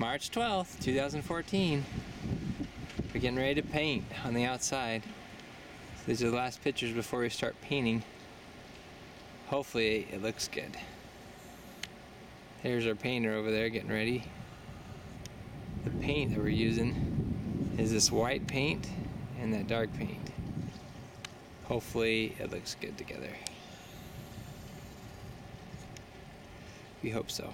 March 12th, 2014. We're getting ready to paint on the outside. These are the last pictures before we start painting. Hopefully it looks good. There's our painter over there getting ready. The paint that we're using is this white paint and that dark paint. Hopefully it looks good together. We hope so.